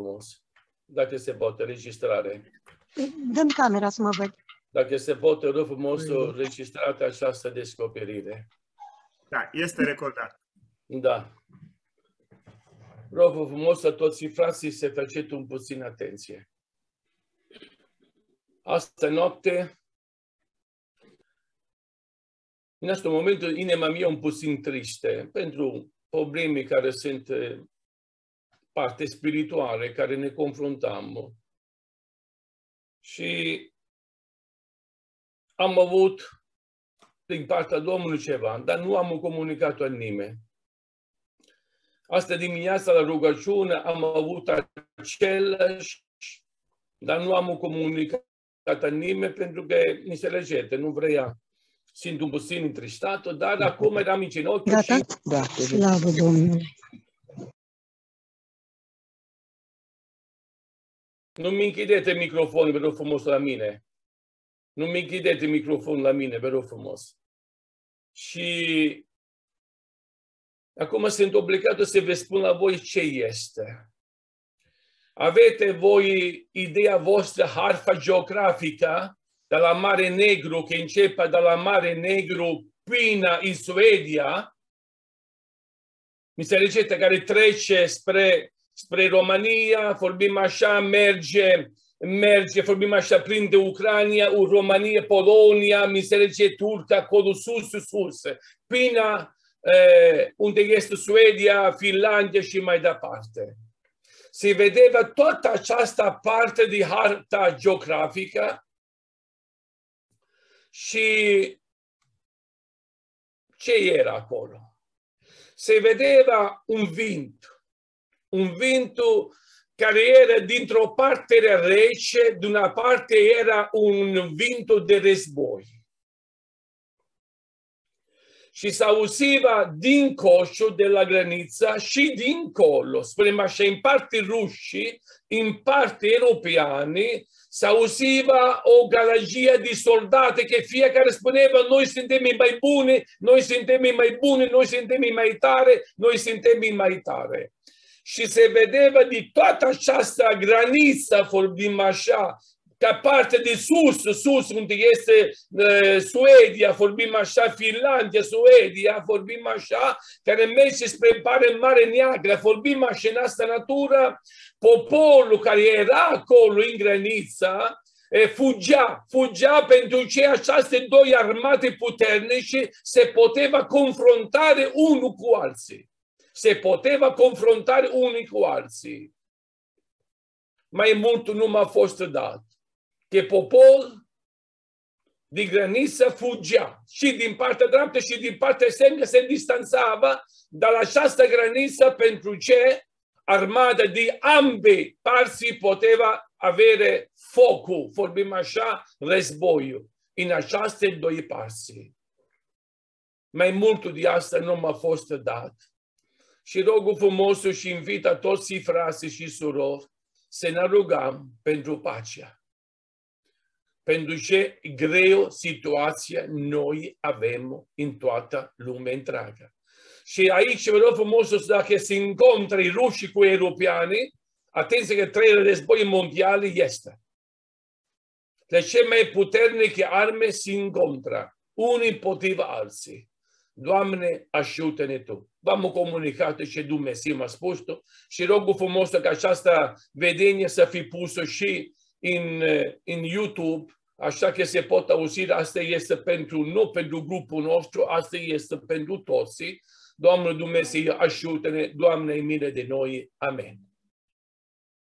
frumos. Dacă se poate, registrare. Dăm camera să mă văd. Dacă se poate, rog frumos, o registrate această descoperire. Da, este recordat. Da. Rog frumos să toți frații să faceți un puțin atenție. Asta noapte, în acest moment, inima mea e un puțin triste pentru probleme care sunt eh, parte spirituale, care ne confruntăm. Și am avut din partea Domnului ceva, dar nu am comunicat-o în nimeni. Asta dimineața la rugăciune am avut același, dar nu am comunicat în nimeni pentru că mi se legete, nu vrea. Sunt un puțin întristat, dar acum eram în ginocchi Gata? și Da. Slavă Domnului. Nu mi închidete microfonul, vă rog frumos, la mine. Nu mi închidete microfonul la mine, vă rog frumos. Și acum sunt obligat să vă spun la voi ce este. Aveți voi ideea voastră harfa geografică de la Mare Negru, că începe de la Mare Negru până în Suedia, mi se înțelegeți, care trece spre, spre România, vorbim așa, merge, merge, vorbim așa, prin de Ucrania, u România, Polonia, mi se înțelege Turcia, acolo sus, sus, până eh, unde este Suedia, Finlandia și mai departe. Se vedeva toată această parte de harta geografică și ce era acolo? Se vedeva un vint, un vinto care era dintr-o parte era rece, de una parte era un vinto de război. Și se auziva din coșul de la graniță și dincolo, în parte ruși, în parte europeani, se auziva o galagie di soldati che fiecare spuneva noi suntem mai buni, noi suntem mai buni, noi suntem mai tare, noi suntem mai tare. Și se vedeva di toată această graniță, vorbim așa, ca parte de sus, sus, unde este uh, Suedia, vorbim așa, Finlandia, Suedia, vorbim așa, care merge spre pare Mare Neagră, vorbim așa în asta natură, poporul care era acolo în graniță, e, fugea, fugea pentru ce aceste doi armate puternice se poteva confruntare unul cu alții. Se poteva confruntare unii cu alții. Mai mult nu m-a fost dat că popor de graniță fugea și din partea dreaptă și din partea stângă se distanțava de la această graniță pentru ce armada de ambe parți poteva avere focul, vorbim așa, războiul, în aceste două parți. Mai mult de asta nu m-a fost dat. Și rogul frumos și invită toți frații și surori să ne rugăm pentru pacea pentru ce greu situația noi avem în toată lumea întreagă. Și aici vă rog frumos, dacă se încontră rușii cu europeani, atenție că trei război mondiale este. Deci cele mai puternice arme se încontră, unii împotriva alții. Doamne, ajută-ne Tu. V-am comunicat și Dumnezeu m-a spus -o. și rog frumos ca această vedenie să fi pusă și în, în YouTube, așa că se pot auzi, asta este pentru, nu pentru grupul nostru, asta este pentru toți. Doamne Dumnezeu, ajută-ne, Doamne, mire de noi. Amen.